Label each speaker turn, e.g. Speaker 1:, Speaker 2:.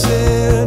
Speaker 1: said